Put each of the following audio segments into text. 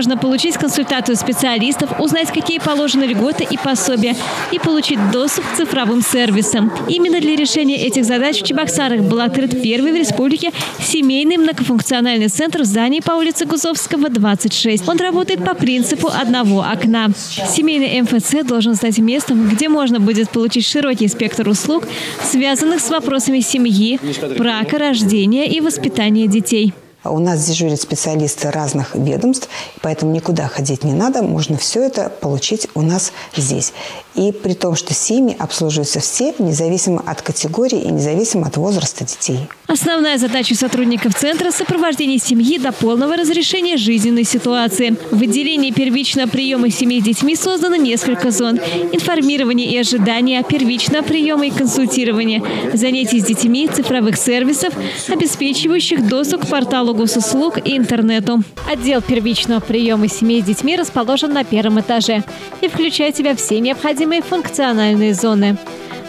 можно получить консультацию специалистов, узнать, какие положены льготы и пособия и получить доступ к цифровым сервисам. Именно для решения этих задач в Чебоксарах был открыт первый в республике семейный многофункциональный центр в здании по улице Гузовского, 26. Он работает по принципу одного окна. Семейный МФЦ должен стать местом, где можно будет получить широкий спектр услуг, связанных с вопросами семьи, брака, рождения и воспитания детей. У нас дежурят специалисты разных ведомств, поэтому никуда ходить не надо. Можно все это получить у нас здесь. И при том, что семьи обслуживаются все, независимо от категории и независимо от возраста детей. Основная задача сотрудников центра – сопровождение семьи до полного разрешения жизненной ситуации. В отделении первичного приема семей с детьми создано несколько зон. Информирование и ожидание, первичного приема и консультирование, занятий с детьми, цифровых сервисов, обеспечивающих доступ к порталу госуслуг и интернету. Отдел первичного приема семей с детьми расположен на первом этаже и включает в себя все необходимые функциональные зоны.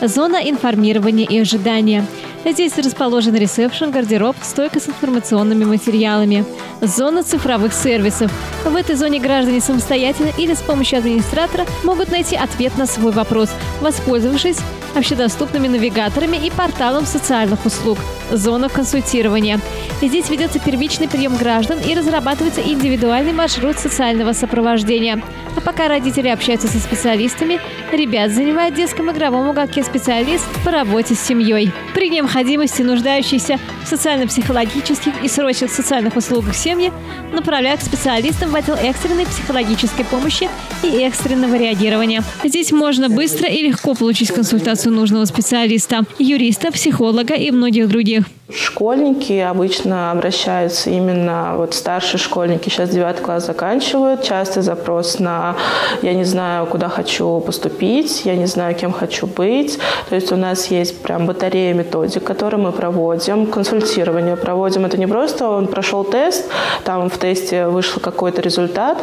Зона информирования и ожидания – Здесь расположен ресепшн, гардероб, стойка с информационными материалами. Зона цифровых сервисов. В этой зоне граждане самостоятельно или с помощью администратора могут найти ответ на свой вопрос, воспользовавшись общедоступными навигаторами и порталом социальных услуг. Зона консультирования. Здесь ведется первичный прием граждан и разрабатывается индивидуальный маршрут социального сопровождения. А пока родители общаются со специалистами, ребят занимает в детском игровом уголке специалист по работе с семьей. При необходимости нуждающиеся в социально-психологических и срочных социальных услугах семьи направляют к специалистам в отдел экстренной психологической помощи и экстренного реагирования. Здесь можно быстро и легко получить консультацию нужного специалиста, юриста, психолога и многих других. Школьники обычно обращаются именно, вот старшие школьники сейчас 9 класс заканчивают, частый запрос на «я не знаю, куда хочу поступить», «я не знаю, кем хочу быть». То есть у нас есть прям батарея методик, которые мы проводим, консультирование проводим. Это не просто он прошел тест, там в тесте вышел какой-то результат,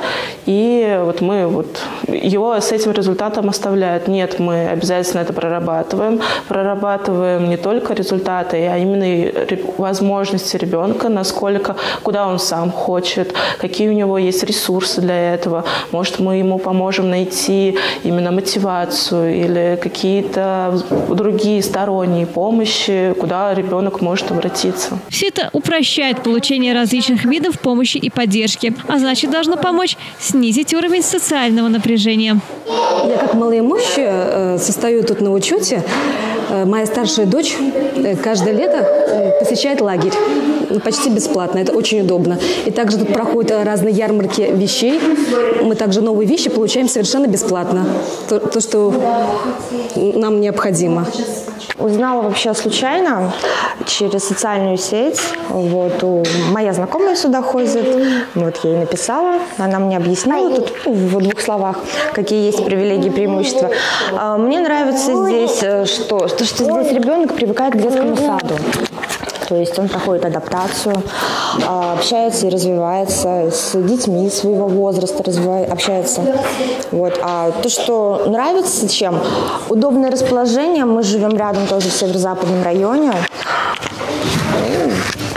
и вот мы вот его с этим результатом оставляют. Нет, мы обязательно это прорабатываем. Прорабатываем не только результаты, а именно возможности ребенка, насколько, куда он сам хочет, какие у него есть ресурсы для этого. Может, мы ему поможем найти именно мотивацию или какие-то другие сторонние помощи, куда ребенок может обратиться. Все это упрощает получение различных видов помощи и поддержки, а значит, должно помочь снизить уровень социального напряжения. Я как малоимущая э, состою тут на учете. Э, моя старшая дочь э, каждое лето посещает лагерь почти бесплатно. Это очень удобно. И также тут проходят разные ярмарки вещей. Мы также новые вещи получаем совершенно бесплатно. То, то что нам необходимо. Узнала вообще случайно через социальную сеть. Вот, у, моя знакомая сюда ходит. Вот я ей написала. Она мне объяснила тут в двух словах, какие есть привилегии и преимущества. А, мне нравится здесь, э, что, что, что здесь ребенок привыкает к детскому саду. То есть он проходит адаптацию, общается и развивается с детьми своего возраста, развивает, общается. Вот. А то, что нравится чем? Удобное расположение. Мы живем рядом тоже в северо-западном районе.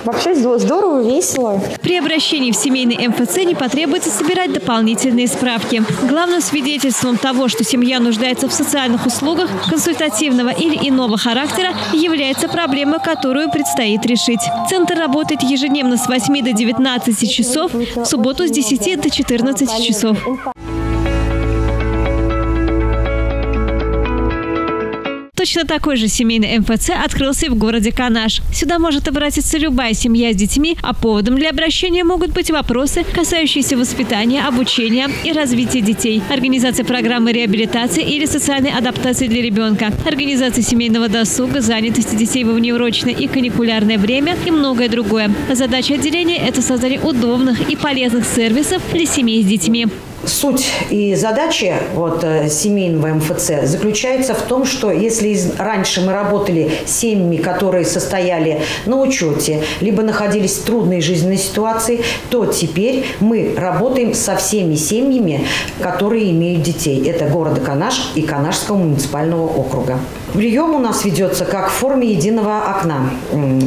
Вообще здорово, весело. При обращении в семейный МФЦ не потребуется собирать дополнительные справки. Главным свидетельством того, что семья нуждается в социальных услугах консультативного или иного характера, является проблема, которую предстоит решить. Центр работает ежедневно с 8 до 19 часов, в субботу с 10 до 14 часов. Точно такой же семейный МФЦ открылся и в городе Канаш. Сюда может обратиться любая семья с детьми, а поводом для обращения могут быть вопросы, касающиеся воспитания, обучения и развития детей, организации программы реабилитации или социальной адаптации для ребенка, организации семейного досуга, занятости детей во внеурочное и каникулярное время и многое другое. Задача отделения – это создание удобных и полезных сервисов для семей с детьми. Суть и задача вот, э, семейного МФЦ заключается в том, что если раньше мы работали с семьями, которые состояли на учете, либо находились в трудной жизненной ситуации, то теперь мы работаем со всеми семьями, которые имеют детей. Это города Канаш и Канашского муниципального округа. Прием у нас ведется как в форме единого окна.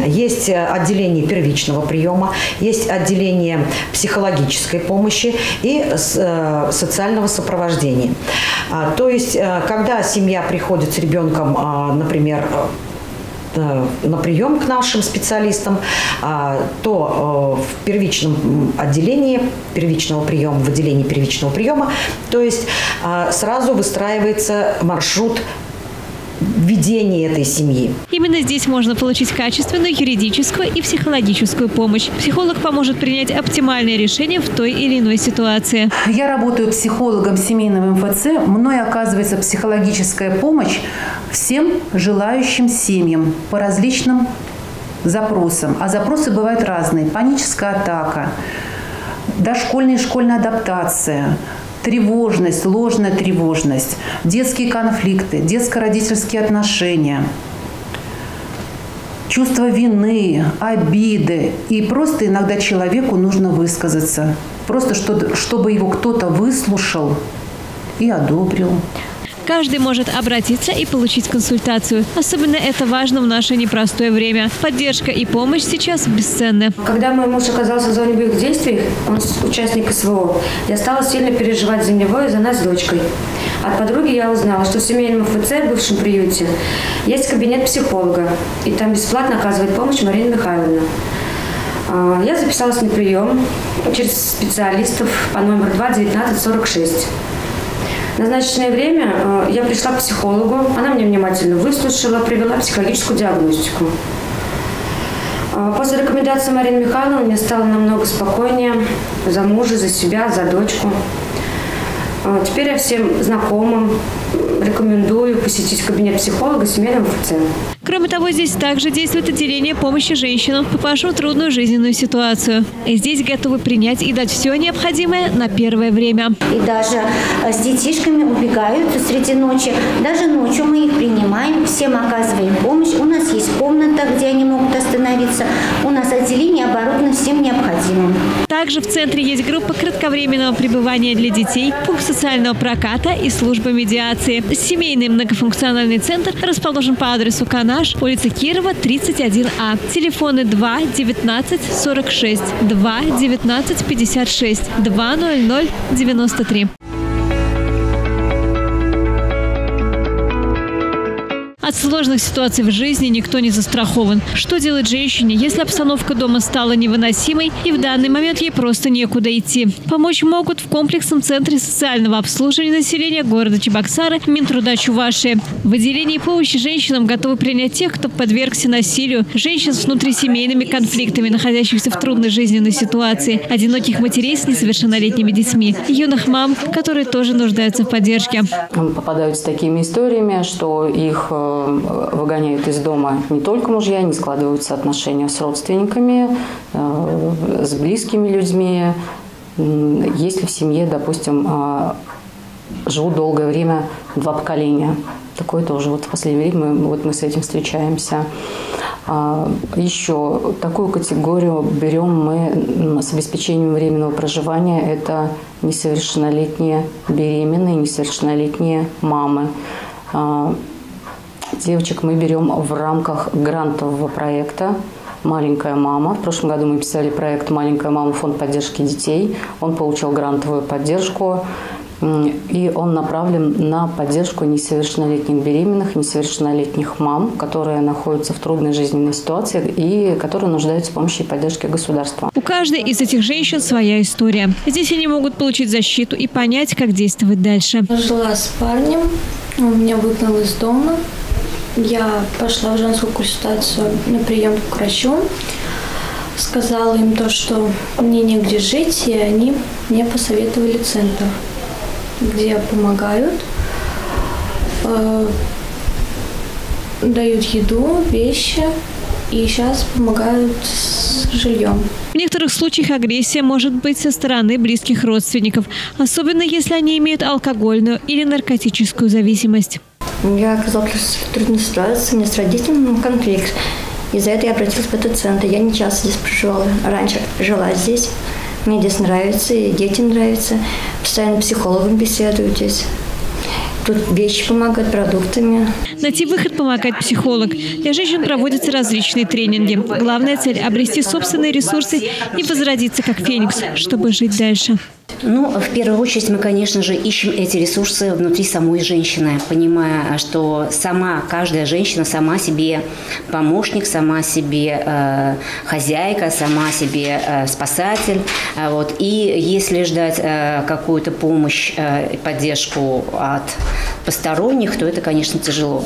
Есть отделение первичного приема, есть отделение психологической помощи и э, социального сопровождения. А, то есть, э, когда семья приходит с ребенком, а, например, э, на прием к нашим специалистам, а, то в первичном отделении первичного приема, в отделении первичного приема, то есть сразу выстраивается маршрут ведения этой семьи. Именно здесь можно получить качественную юридическую и психологическую помощь. Психолог поможет принять оптимальное решение в той или иной ситуации. Я работаю психологом семейного МФЦ. Мной оказывается психологическая помощь всем желающим семьям по различным запросам. А запросы бывают разные. Паническая атака, дошкольная и школьная адаптация – тревожность, ложная тревожность, детские конфликты, детско-родительские отношения, чувство вины, обиды. И просто иногда человеку нужно высказаться. Просто чтобы его кто-то выслушал и одобрил. Каждый может обратиться и получить консультацию. Особенно это важно в наше непростое время. Поддержка и помощь сейчас бесценны. Когда мой муж оказался в зоне боевых действий, он участник СВО, я стала сильно переживать за него и за нас с дочкой. От подруги я узнала, что в семейном ФЦ, бывшем приюте, есть кабинет психолога, и там бесплатно оказывает помощь Марина Михайловна. А, я записалась на прием через специалистов по номеру 2 1946 назначенное время э, я пришла к психологу, она меня внимательно выслушала, привела психологическую диагностику. Э, после рекомендации Марины Михайловны мне стало намного спокойнее за мужа, за себя, за дочку. Э, теперь я всем знакомым рекомендую посетить кабинет психолога семейного ФЦ. Кроме того, здесь также действует отделение помощи женщинам, попавшим в трудную жизненную ситуацию. И здесь готовы принять и дать все необходимое на первое время. И даже э, с детишками убегают среди ночи. Даже ночью мы их принимаем, всем оказываем помощь. У нас есть комната, где они могут остановиться. У нас отделение оборудовано всем необходимым. Также в центре есть группа кратковременного пребывания для детей, пункт социального проката и служба медиации. Семейный многофункциональный центр расположен по адресу Канал Наш, улица Кирова, 31А. Телефоны 2 19 46, 2 19 56, 200 93. От сложных ситуаций в жизни никто не застрахован. Что делать женщине, если обстановка дома стала невыносимой и в данный момент ей просто некуда идти? Помочь могут в комплексном центре социального обслуживания населения города Чебоксары Минтруда Чувашии. В отделении помощи женщинам готовы принять тех, кто подвергся насилию, женщин с внутрисемейными конфликтами, находящихся в трудной жизненной ситуации, одиноких матерей с несовершеннолетними детьми, юных мам, которые тоже нуждаются в поддержке. Попадают с такими историями, что их э, выгоняют из дома не только мужья, не складываются отношения с родственниками, э, с близкими людьми. Если в семье, допустим, а, живут долгое время два поколения, такое тоже вот в последнее время вот мы с этим встречаемся. А, Еще такую категорию берем мы с обеспечением временного проживания. Это несовершеннолетние беременные, несовершеннолетние мамы. Девочек мы берем в рамках грантового проекта «Маленькая мама». В прошлом году мы писали проект «Маленькая мама. Фонд поддержки детей». Он получил грантовую поддержку. И он направлен на поддержку несовершеннолетних беременных, несовершеннолетних мам, которые находятся в трудной жизненной ситуации и которые нуждаются в помощи и поддержке государства. У каждой из этих женщин своя история. Здесь они могут получить защиту и понять, как действовать дальше. Жила с парнем, он меня выгнал из дома, я пошла в женскую консультацию на прием к врачу. Сказала им то, что мне негде жить, и они мне посоветовали центр, где помогают, э, дают еду, вещи, и сейчас помогают с жильем. В некоторых случаях агрессия может быть со стороны близких родственников, особенно если они имеют алкогольную или наркотическую зависимость. Я оказалась в трудной ситуации, у меня с родителями конфликт. Из-за этого я обратилась в этот центр. Я не часто здесь проживала. Раньше жила здесь. Мне здесь нравится, и детям нравится. Постоянно психологом беседую здесь. Тут вещи помогают, продуктами. Найти выход помогает психолог. Для женщин проводятся различные тренинги. Главная цель – обрести собственные ресурсы и возродиться как феникс, чтобы жить дальше. Ну, в первую очередь мы, конечно же, ищем эти ресурсы внутри самой женщины, понимая, что сама, каждая женщина сама себе помощник, сама себе э, хозяйка, сама себе э, спасатель. Вот. И если ждать э, какую-то помощь э, и поддержку от посторонних, то это, конечно, тяжело.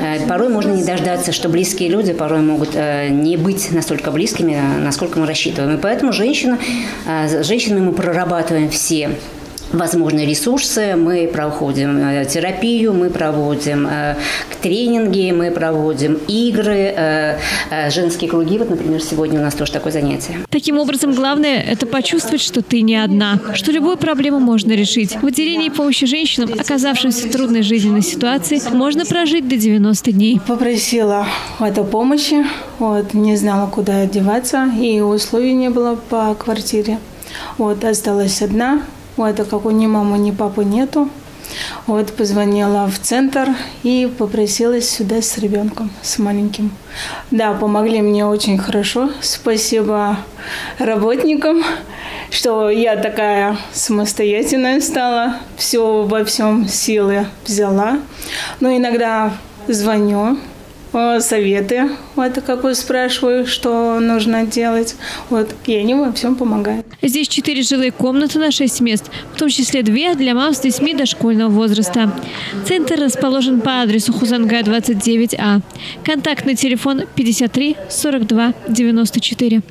Э, порой можно не дождаться, что близкие люди порой могут э, не быть настолько близкими, насколько мы рассчитываем. И поэтому женщина, э, женщинами мы прорабатываем все возможные ресурсы. Мы проходим э, терапию, мы проводим э, тренинги, мы проводим игры, э, женские круги. Вот, например, сегодня у нас тоже такое занятие. Таким образом, главное – это почувствовать, что ты не одна, что любую проблему можно решить. В отделении помощи женщинам, оказавшимся в трудной жизненной ситуации, можно прожить до 90 дней. Попросила этой помощи, вот, не знала, куда одеваться, и условий не было по квартире. Вот, осталась одна, вот, а какой ни мамы, ни папы нету. Вот, позвонила в центр и попросилась сюда с ребенком, с маленьким. Да, помогли мне очень хорошо. Спасибо работникам, что я такая самостоятельная стала. Все во всем силы взяла. Но иногда звоню, советы, вот какую спрашиваю, что нужно делать. Вот, и они во всем помогают. Здесь четыре жилые комнаты на шесть мест, в том числе две для мам с детьми дошкольного возраста. Центр расположен по адресу Хузангая, 29А. Контактный телефон 53 42 94.